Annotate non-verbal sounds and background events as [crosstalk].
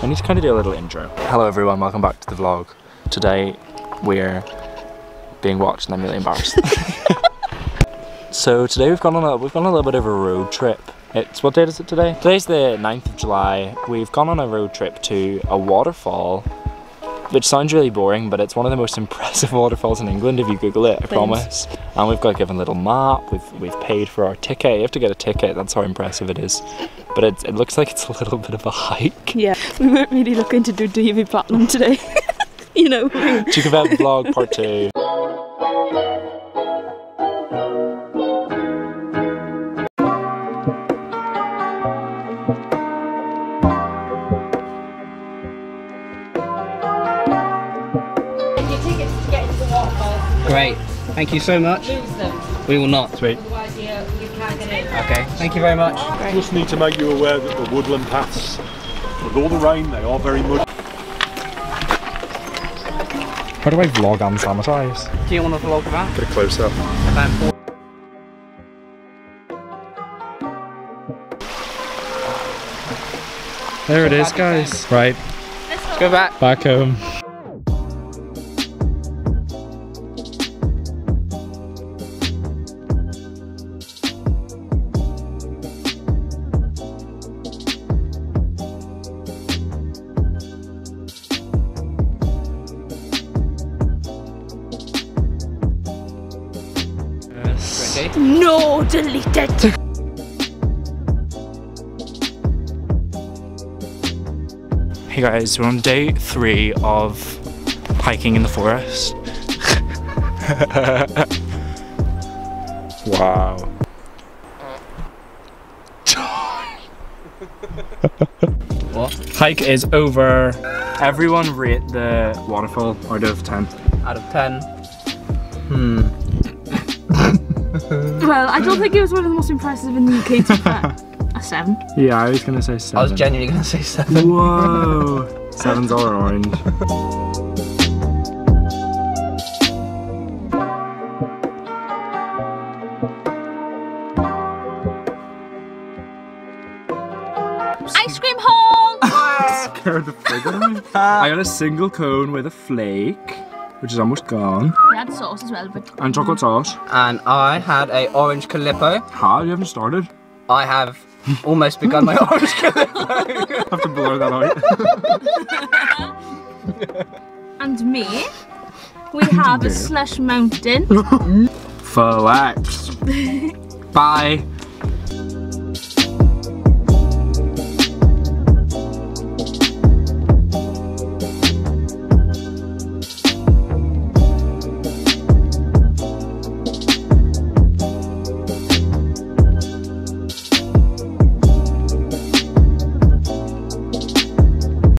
I need to kind of do a little intro. Hello everyone, welcome back to the vlog. Today we're being watched and I'm really embarrassed. [laughs] so today we've gone on a we've gone on a little bit of a road trip. It's what date is it today? Today's the 9th of July. We've gone on a road trip to a waterfall which sounds really boring, but it's one of the most [laughs] impressive waterfalls in England if you Google it, I Thanks. promise. And we've got given a little map, we've, we've paid for our ticket. You have to get a ticket, that's how impressive it is. But it, it looks like it's a little bit of a hike. Yeah, we weren't really looking to do DV Platinum today. [laughs] you know. Chickavel Vlog Part 2. Great. Thank you so much. We will not. Sweet. Otherwise, you, you can't. Okay. Thank you very much. Just need to make you aware that the woodland paths, with all the rain, they are very muddy. How do I vlog and sanitize? Do you want to vlog that? Get a close up. About There it is guys. Right, Let's go back. back home. Ready? No, delete it. Hey guys, we're on day three of hiking in the forest. wow. What? Hike is over. Everyone rate the waterfall out of 10. Out of ten. Hmm. Well, I don't think it was one of the most impressive in the UK to be. [laughs] A seven. Yeah, I was gonna say 7. I was genuinely going to say seven. Whoa! [laughs] Seven's all around. Ice cream hole. [laughs] Scared the frig out of me. Uh, I got a single cone with a flake, which is almost gone, we had sauce as well, but and chocolate sauce. And I had a orange calippo. How? You haven't started? I have almost begun my [laughs] orange calippo. [laughs] have to blur that out. [laughs] and me, we have a slush mountain. Flex. Bye.